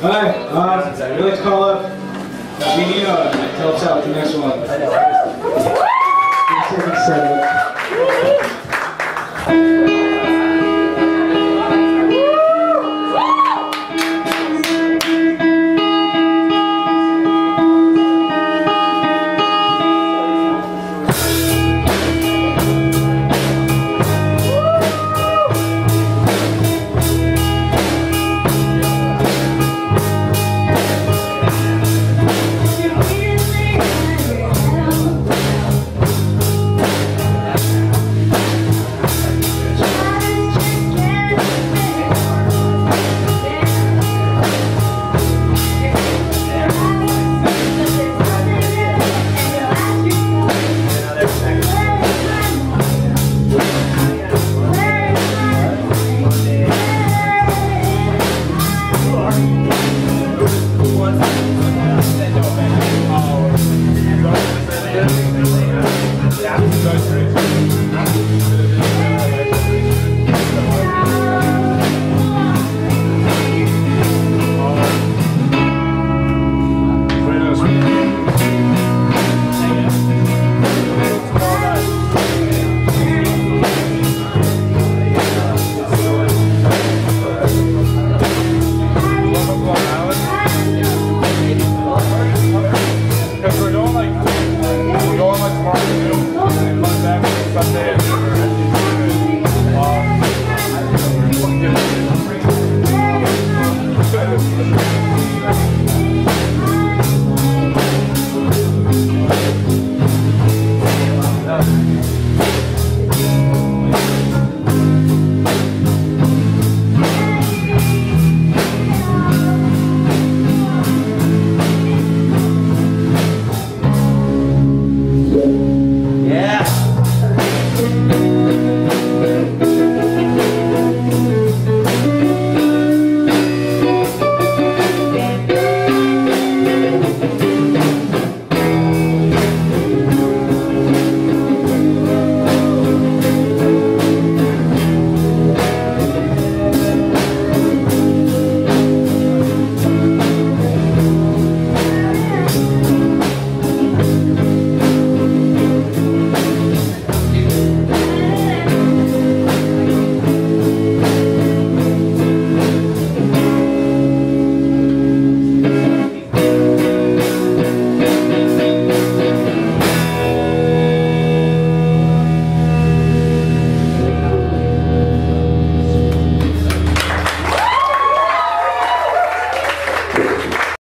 Alright, um, we'd like to call up Nina to help us out with the next one. Back, back there.